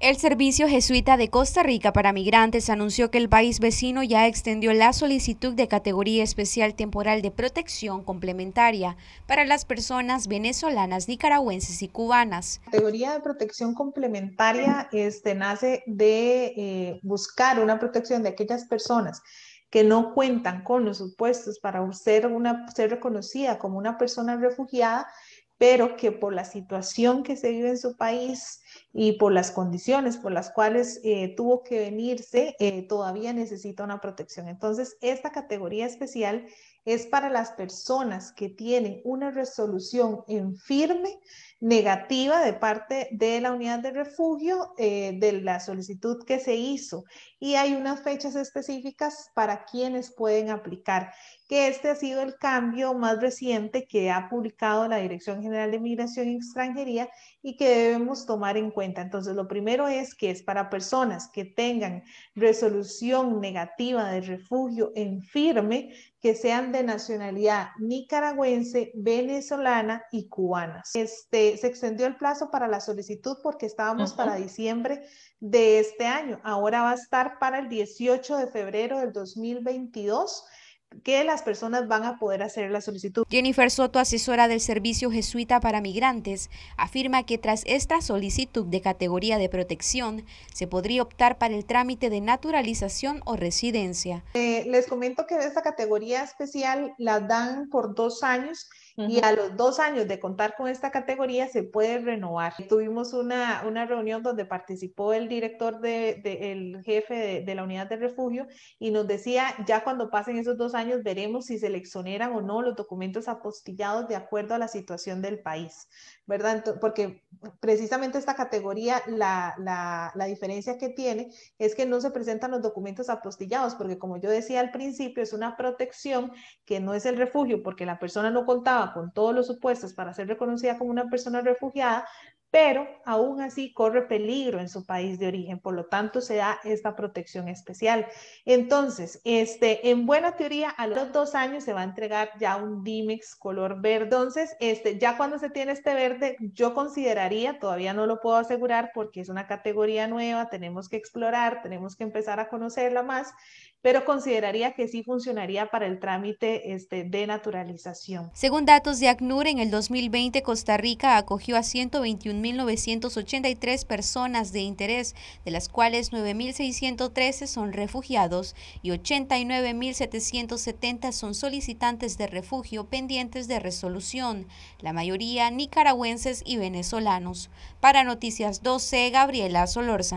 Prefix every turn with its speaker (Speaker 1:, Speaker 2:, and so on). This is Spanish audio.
Speaker 1: El Servicio Jesuita de Costa Rica para Migrantes anunció que el país vecino ya extendió la solicitud de categoría especial temporal de protección complementaria para las personas venezolanas, nicaragüenses y cubanas.
Speaker 2: La categoría de protección complementaria este, nace de eh, buscar una protección de aquellas personas que no cuentan con los supuestos para ser, una, ser reconocida como una persona refugiada pero que por la situación que se vive en su país y por las condiciones por las cuales eh, tuvo que venirse, eh, todavía necesita una protección. Entonces, esta categoría especial es para las personas que tienen una resolución en firme negativa de parte de la unidad de refugio eh, de la solicitud que se hizo y hay unas fechas específicas para quienes pueden aplicar que este ha sido el cambio más reciente que ha publicado la Dirección General de Migración y Extranjería y que debemos tomar en cuenta. Entonces, lo primero es que es para personas que tengan resolución negativa de refugio en firme, que sean de nacionalidad nicaragüense, venezolana y cubana. Este, se extendió el plazo para la solicitud porque estábamos para diciembre de este año. Ahora va a estar para el 18 de febrero del 2022 que las personas van a poder hacer la solicitud.
Speaker 1: Jennifer Soto, asesora del Servicio Jesuita para Migrantes, afirma que tras esta solicitud de categoría de protección, se podría optar para el trámite de naturalización o residencia.
Speaker 2: Eh, les comento que esta categoría especial la dan por dos años y a los dos años de contar con esta categoría se puede renovar. Tuvimos una, una reunión donde participó el director, de, el jefe de, de, la unidad de refugio y nos decía, ya cuando pasen esos dos años veremos si se le exoneran o no los documentos apostillados de acuerdo a la situación del país, ¿verdad? Porque precisamente esta categoría, la, la, la diferencia que tiene es que no se presentan los documentos apostillados, porque como yo decía al principio, es una protección que no es el refugio porque la persona no contaba con todos los supuestos para ser reconocida como una persona refugiada, pero aún así corre peligro en su país de origen, por lo tanto se da esta protección especial. Entonces, este, en buena teoría, a los dos años se va a entregar ya un Dimex color verde. Entonces, este, ya cuando se tiene este verde, yo consideraría, todavía no lo puedo asegurar porque es una categoría nueva, tenemos que explorar, tenemos que empezar a conocerla más, pero consideraría que sí funcionaría para el trámite este, de naturalización.
Speaker 1: Según datos de ACNUR, en el 2020 Costa Rica acogió a 121 1.983 personas de interés, de las cuales 9.613 son refugiados y 89.770 son solicitantes de refugio pendientes de resolución, la mayoría nicaragüenses y venezolanos. Para Noticias 12, Gabriela Solórzano.